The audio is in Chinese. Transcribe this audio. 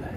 来。